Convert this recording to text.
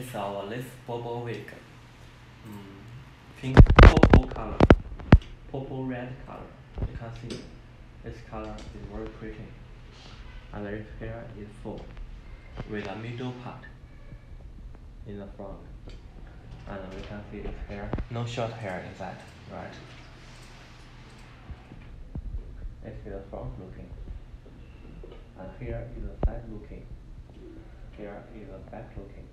is our Live purple wig. Mm, pink purple color. Purple red color. You can see this color is very pretty. And its hair is full with a middle part in the front. And we can see its hair. No short hair inside, right? This is the front looking. And here is the side looking. Here is the back looking.